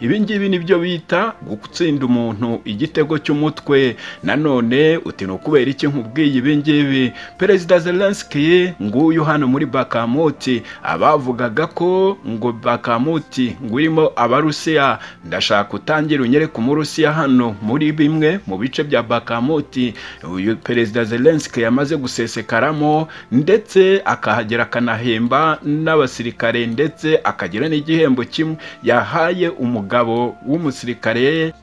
ibi ngibi ni byo bita gutsinda umuntu igitego cy'umutwe. Nanone uti ni ukubera iki nkubwiye ibi ngibi? Perezida Zelensky nguyu hano muri bakamuti abavugaga ko ngo bakamuti ngo irimo abarusiya. Ndashaka utangira unyereke umurusiya hano muri bimwe mu bice bya bakamuti uyu perezida Zelensky yamaze gusesekaramo ndetse akahagera akanahemba n'abasirikare ndetse akagira n'igihembo kimwe. Yahaye umugabo w'umusirikare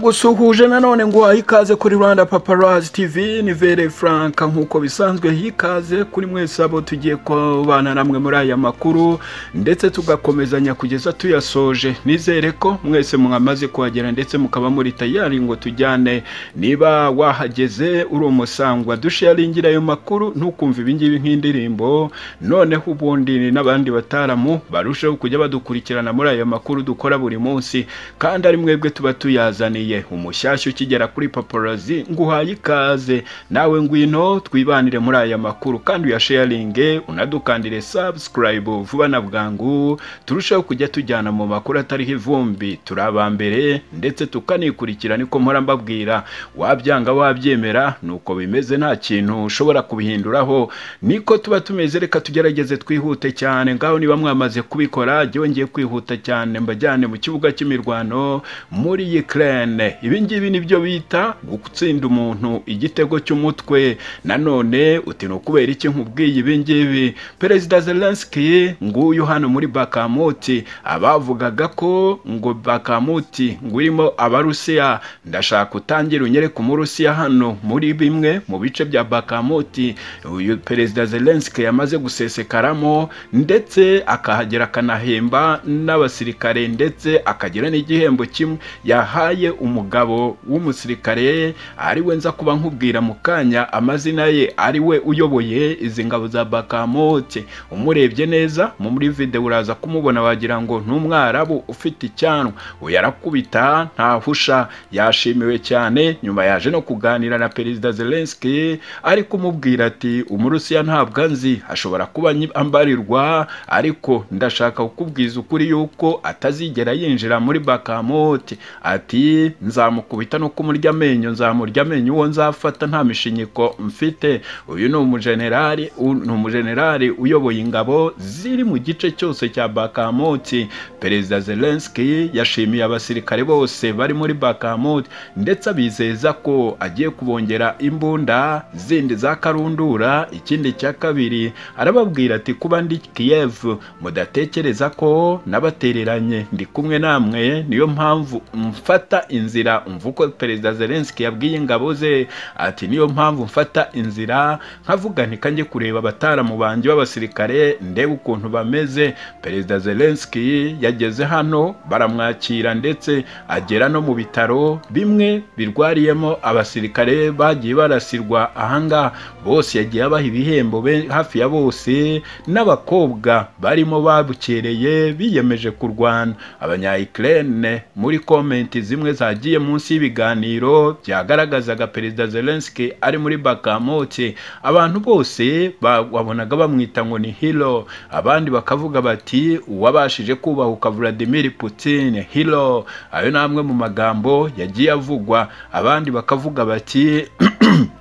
gusuhuje nanone ngo wahe ikaze kuri rwanda paparazi tv ni vere frank. Nk'uko bisanzwe hikaze kuri mwese abo tugiye kubana namwe muri aya makuru ndetse tugakomezanya kugeza tuyasoje. Nizere ko mwese mwamaze kuhagera ndetse mukaba muri tayari ngo tujyane. Niba wahageze uri umusangwa. Dusharingira ayo makuru ntukumve ibingibi nk'indirimbo. Noneho ubundi n'abandi bataramu barusheho kujya badukurikirana muri aya makuru dukora buri munsi. Kandi ari mwebwe tuba tuyazaniye. Umushyashya ukigera kuri paparazi nguhaye ikaze. Nawe ngwino twibanire muri aya makuru kandi uyasharinge unadukandire subscribe vuba na bwangu. Turusheho kujya tujyana mu makuru atariho ivumbi. Turi abambere ndetse tukanikurikira niko mpora mbabwira. Wabyanga wabyemera nuko bimeze nta kintu ushobora kubihinduraho. Niko tuba tumeze reka tugerageze twihute cyane. Ngaho niba mwamaze kubikora ngiye kwihuta cyane mbajyane mu kibuga cy'imirwano muri Ukraine. Ibi ngibi nibyo bita gutsinda umuntu igitego cy'umutwe. Nanone uti ni ukubera iki nkubwiye ibi ngibi? Perezida Zelensky nguyu hano muri bakamuti abavugaga ko ngo bakamuti ngo abarusiya. Ndashaka utangira unyereke umurusiya hano muri bimwe mu bice bya bakamuti uyu perezida Zelensky yamaze gusesekaramo ndetse akahagera akanahemba n'abasirikare ndetse akagira n'igihembo kimwe. Yahaye umugabo w'umusirikare ari we nza kuba nkubwira mu kanya amazina ye ari we uyoboye izi ngabo za bakamote. Umurebye neza muri video uraza kumubona wagira ngo n'umwarabu ufite icyanwa. Uyu arakubita ntahusha yashimiwe cyane nyuma yaje no kuganira na perezida Zelensky ari kumubwira ati umurusiya ntabwo anzi ashobora kuba ambarirwa ariko ndashaka kukubwiza ukuri yuko atazigera yinjira muri bakamote. Ati nzamukubita no kumurya amenyo nzamurya amenyo uwo nzafata nta mishinyiko mfite. Uyu ni umujenerali ni umujenerali uyoboye ingabo ziri mu gice cyose cya bakamoti perezida Zelensky yashimiye abasirikare bose bari muri bakamoti ndetse abizeza ko agiye kubongera imbunda zindi za karundura ikindi cya kabiri. Arababwira ati kuba ndi Kiev mudatekereza ko nabatereranye. Ndi kumwe namwe niyo mpamvu mfata inzira umva uko perezida Zelensky yabwiye ingabo ze ati niyo mpamvu mfata inzira nkavuga ntikanjye kureba abataramu banjye b'abasirikare ndebe ukuntu bameze perezida Zelensky yageze hano baramwakira ndetse agera no mu bitaro bimwe birwariyemo abasirikare bagiye barasirwa ahangaha bose yagiye abaha ibihembo hafi ya bose n'abakobwa barimo babukereye biyemeje kurwana. Abanya Ukraine muri komenti zimwe zagiye munsi y'ibiganiro byagaragazaga perezida Zelensky ari muri Bakamoti abantu bose wabonaga bamwita ngo ni hero abandi bakavuga bati uwabashije kubahuka Vladimir Putin hero ayo ni amwe mu magambo yagiye avugwa. Abandi bakavuga bati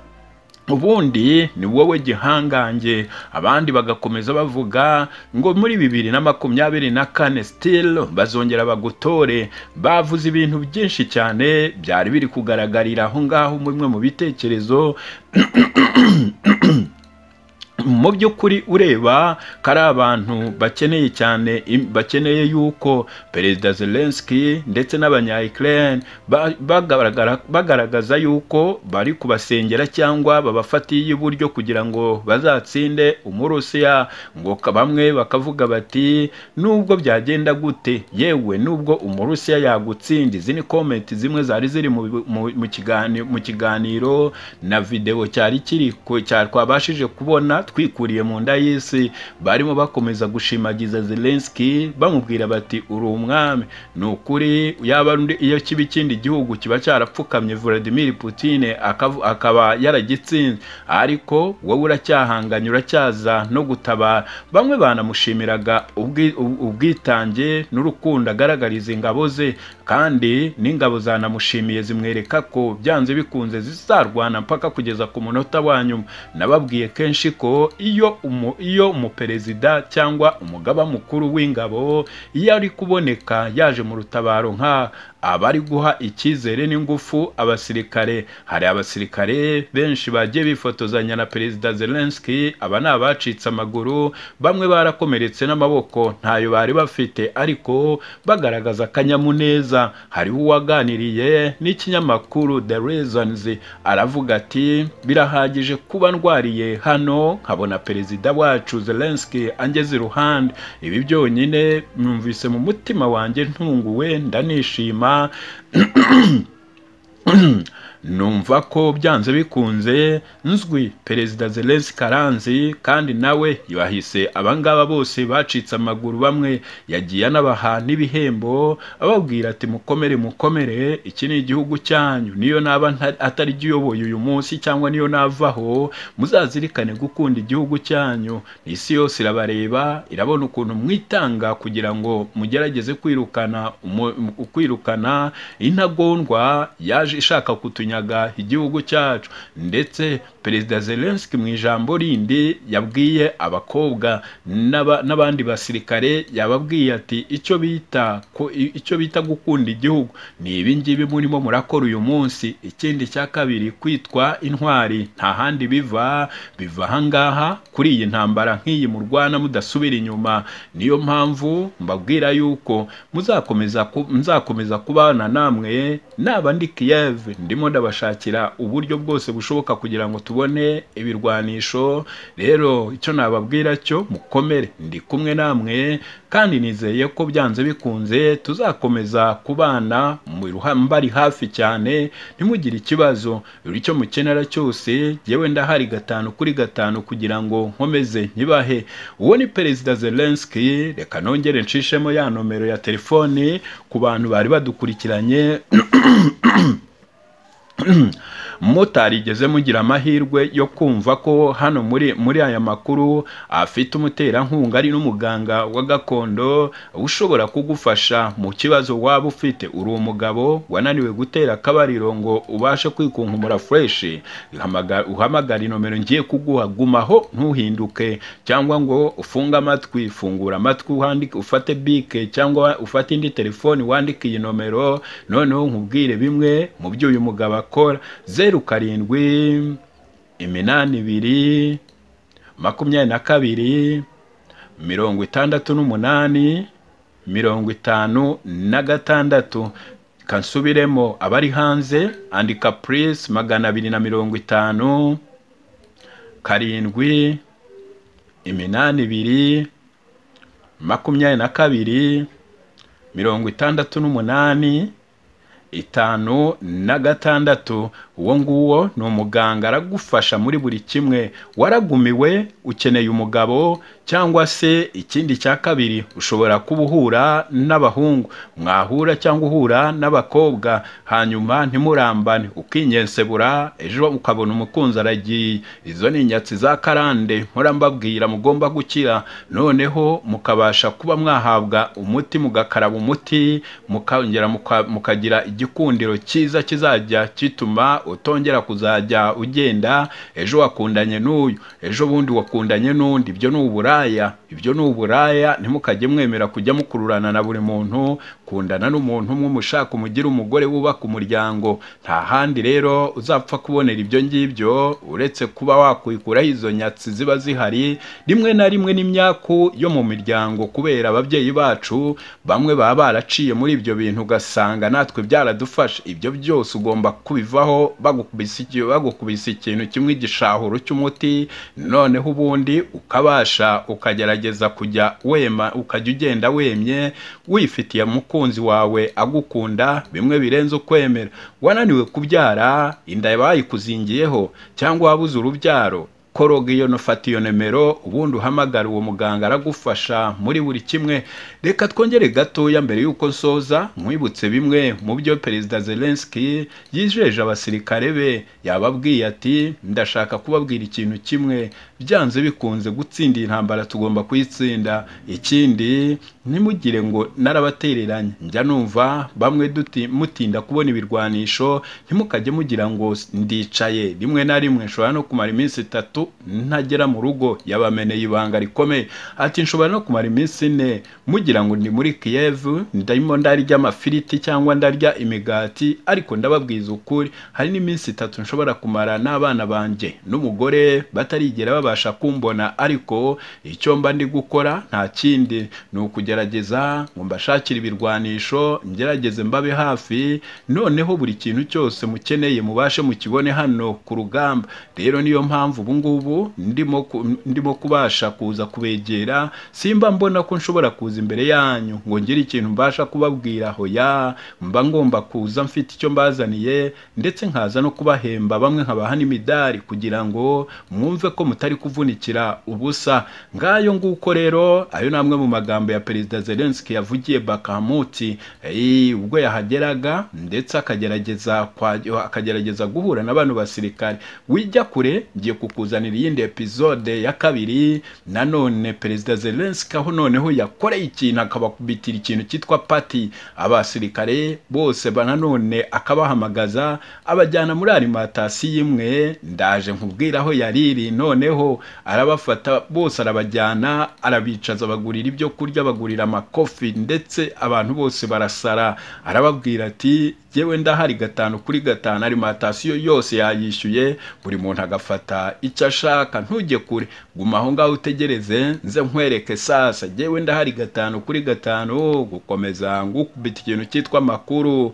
ubundi ni wowe gihangange abandi bagakomeza bavuga ngo muri bibiri na makumyabiri na kane still bazongera bagutore. Bavuze ibintu byinshi cyane byari biri kugaragarira aho ngaho bimwe mu bitekerezo. mu by'ukuri ureba ko ari abantu bakeneye cyane bakeneye yuko perezida Zelensky ndetse n'abanya-Ukraine bagaragaza yuko bari kubasengera cyangwa babafatiye iburyo kugira ngo bazatsinde umurusiya ngo bamwe bakavuga bati nubwo byagenda gute yewe nubwo umurusiya yagutsinda izi ni komenti zimwe zari ziri mu kiganiro na videwo cyari kiri twabashije kubona twikuriye mu nda y'isi barimo bakomeza gushimagiza Zelensky bamubwira bati uri umwami. Ni ukuri yaba iyo kiba ikindi gihugu kiba cyarapfukamye Vladimir Putin akaba yaragitsinze. Ariko wowe uracyahanganye uracyaza no gutabara. Bamwe banamushimiraga ubwitange n'urukundo agaragariza ingabo ze. Kandi n'ingabo zanamushimiye zimwereka ko byanze bikunze zizarwana mpaka kugeza ku munota wa nyuma. Nababwiye kenshi ko iyo umu, iyo umuperezida cyangwa umugaba mukuru w'ingabo iyo ari kuboneka yaje mu rutabaro nka abari guha icyizere n'ingufu abasirikare. Hari abasirikare benshi bagiye bifotozanya na perezida Zelensky aba ni abacitse amaguru bamwe barakomeretse n'amaboko. Ntayo bari bafite ariko bagaragaza akanyamuneza. Hariho uwaganiriye n'ikinyamakuru The Reasons aravuga ati birahagije kuba ndwariye hano nkabona perezida wacu Zelensky angeze iruhande. Ibi byonyine numvise mu mutima wanjye ntunguwe ndanishima वा numva ko byanze bikunze nzwi perezida Zelensky Karanzi kandi nawe yahise abangaba bose bacitse amaguru bamwe. Yagiye anabaha n'ibihembo ababwira ati mukomere mukomere iki ni igihugu cyanyu. Niyo naba atari giyoboye uyu munsi cyangwa niyo navaho. Muzazirikane gukunda igihugu cyanyu. Isi yose irabareba irabona ukuntu mwitanga kugira ngo mugerageze kwirukana kwirukana intagondwa yaje ishaka kutunya igihugu cyacu. Ndetse perezida Zelensky mu ijambo rindi yabwiye abakobwa n'abandi basirikare yababwiye ati icyo bita icyo bita gukunda igihugu. Ni ibi ngibi murimo murakora uyu munsi. Ikindi cya kabiri kwitwa intwari. Nta handi biva biva ahangaha kuri iyi ntambara nk'iyi murwana mudasubira inyuma. Niyo mpamvu mbabwira yuko muzakomeza kubana namwe. Naba ndi Kiev ndimo ndabashakira uburyo bwose bushoboka kugira ngo tubone ibirwanisho rero icyo nababwira cyo mukomere ndi kumwe namwe kandi nizeye ko byanze bikunze tuzakomeza kubana mbari hafi cyane ntimugire ikibazo icyo mukenera cyose yewe ndahari gatanu kuri gatanu kugira ngo nkomeze ntibahe uwo ni perezida Zelensky reka nongere nshishemo ya nomero ya telefoni ku bantu bari badukurikiranye mutarigeze mugira amahirwe yo kumva ko hano muri muri aya makuru afite umuterankunga ari n'umuganga wa gakondo ushobora kugufasha mu kibazo waba ufite. Uri umugabo wananiwe gutera akabariro ngo ubashe kwikunkumura fureshi uhamagara inomero ngiye kuguha. Gumaho ntuhinduke cyangwa ngo ufunge amatwi fungura amatwi ufate bike cyangwa ufate indi telefoni wandike iyi nomero noneho nkubwire bimwe mu byo uyu mugabo akora. Zeru karindwi iminani ibiri makumyabiri na kabiri mirongo itandatu n'umunani mirongo itanu na gatandatu. Kansubiremo abari hanze andika purisi magana abiri na mirongo itanu karindwi iminani ibiri makumyabiri na kabiri mirongo itandatu n'umunani itanu na gatandatu. Uwo nguwo ni umuganga aragufasha muri buri kimwe. Waragumiwe ukeneye umugabo cyangwa se ikindi cya kabiri ushobora kuba uhura n'abahungu. Mwahura cyangwa uhura n'abakobwa hanyuma ntimurambane. Ukinyensebura ejo ukabona umukunzi aragiye. Izo ni inyatsi za karande mpora mbabwira mugomba gukira. Noneho mukabasha kuba mwahabwa umuti mugakaraba umuti mukongera mukagira igikundiro cyiza kizajya gituma utongera kuzajya ugenda ejo wakundanye n'uyu ejo bundi wakundanye n'undi ibyo ni uburaya ibyo ni uburaya ntimukajye mwemera kujya mukururana na buri muntu kundana n'umuntu umwe umushaka umugire umugore wubaka umuryango. Nta handi rero uzapfa kubonera ibyo ngibyo uretse kuba wakwikuraho izo nyatsi ziba zihari. Rimwe na rimwe n'imyaku yo mu miryango kubera ababyeyi bacu bamwe baba baraciye muri ibyo bintu ugasanga natwe byaradufasha ibyo byose ugomba kubivaho bagukubise ikintu kimwe igishahuro cy'umuti noneho ubundi ukabasha ukagerageza kujya wema ukajya ugenda wemye wifitiye umukunzi wawe agukunda bimwe birenze ukwemera. Wananiwe kubyara inda bayikuzingiyeho cyangwa wabuze urubyaro. Koroga iyo nufata iyo nimero ubundi uhamagara uwo muganga aragufasha muri buri kimwe. Reka twongere gatoya mbere y'uko nsoza nkwibutse bimwe mu byo perezida Zelensky yijeje abasirikare be. Yababwiye ati ndashaka kubabwira ikintu kimwe. Byanze bikunze gutsinda intambara tugomba kuyitsinda. Ikindi ntimugire ngo narabatereranye. Njya numva bamwe mutinda kubona ibirwanisho ntimukajye mugira ngo ndicaye. Rimwe na rimwe nshobora no kumara iminsi itatu ntagera mu rugo. Yabameneye ibanga rikomeye. Ati nshobora no kumara iminsi ine mugira ngo ndi muri Kiev ndimo ndarya amafiriti cyangwa ndarya imigati ariko ndababwiza ukuri hari n'iminsi itatu nshobora kumara n'abana banjye n'umugore batarigera babasha kumbona ariko icyo mba ndi gukora nta kindi. Ni ukugerageza ngo mbashakire ibirwanisho ngerageze mbabe hafi noneho buri kintu cyose mukeneye mubashe mukibone hano ku rugamba. Rero niyo mpamvu ubu ngubu ndimo kubasha kuza kubegera simba mbona ko nshobora kuza imbere yanyu. Ngo ngire ikintu mbasha kubabwira hoya mba ngomba kuza mfite icyo mbazaniye ndetse nkaza no kubahemba bamwe nkabaha n'imidari kugira ngo mwumve ko mutari kuvunikira ubusa. Ngayo nguko rero ayo ni amwe mu magambo ya perezida Zelensky yavugiye Bakamuti. Ubwo yahageraga ndetse akagerageza akagerageza guhura na bano basirikare. Wijya kure ngiye kukuzanira iyindi episode ya kabiri. Nanone perezida Zelensky aho noneho yakoreye ikintu akabakubitira ikintu cyitwa pati. Abasirikare bose nanone akabahamagaza abajyana muri alimatasiyo imwe. Ndaje nkubwira aho yariri. Noneho arabafata bose arabajyana arabicaza bagurira ibyo kurya bagurira amakofi ndetse abantu bose barasara. Arababwira ati yewe ndahari gatanu kuri gatanu alimantasiyo yose yayishyuye buri muntu agafata icyo ashaka. Ntujye kure guma aho ngaho utegereze nze nkwereke sasa. Yewe ndahari gatanu kuri gatanu gukomeza ngukubita ikintu cyitwa amakuru.